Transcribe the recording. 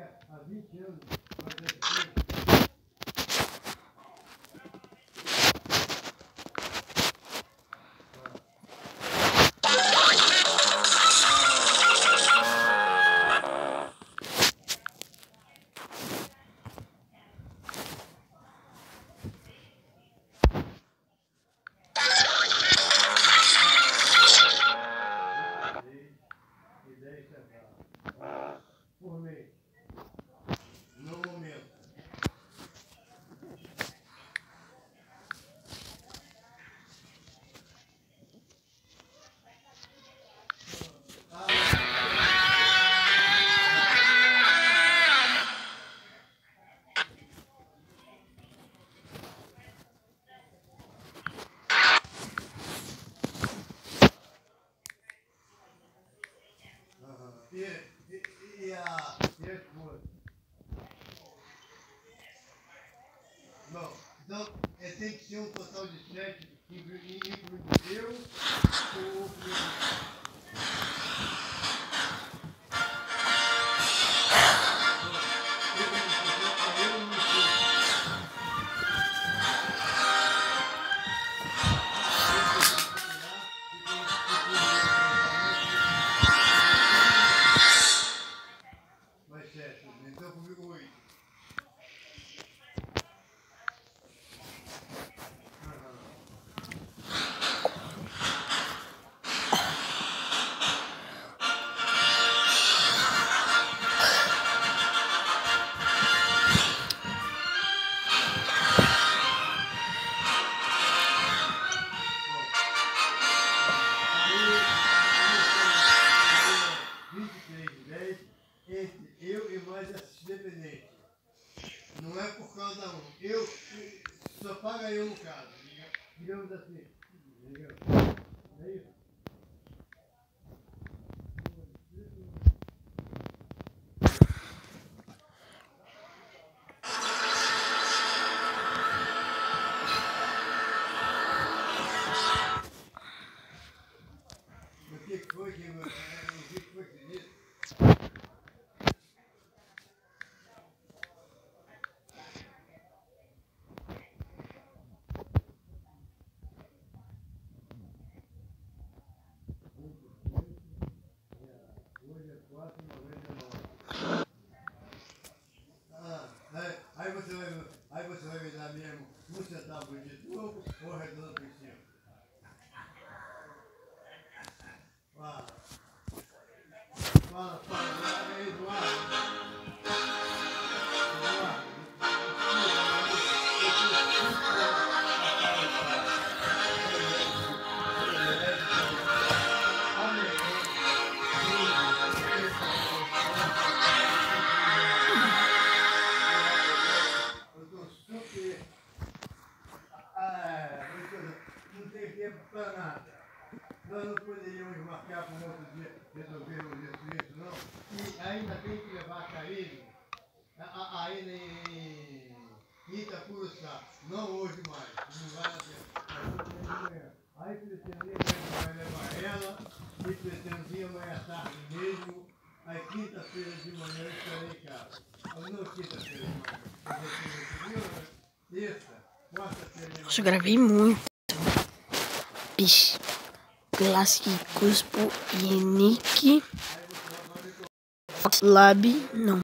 há 20 anos faz Bom, então é, tem que ser um total de sete, inclu- incluindo eu, ou o paga eu no caso. Digamos assim. Entendeu? É que foi que que foi que disse? Hoje é 4,99. Ah, aí, aí você vai, aí você vai me dar mesmo de tubo ou redondo cima. Fala. Fala, fala. Nós não poderíamos marcar para um outro dia resolvermos isso, isso não. E ainda tem que levar a Karine a- a- em Itacuruçá. Não hoje mais, não vai de manhã. Aí pretendia vai levar ela e pretendia amanhã à tarde mesmo. Aí quinta-feira de manhã eu estarei em casa. Não quinta-feira de manhã. Terça, quarta-feira de manhã. Eu gravei muito. Bicho. Classic Cuspo e Nick. Lab. Não.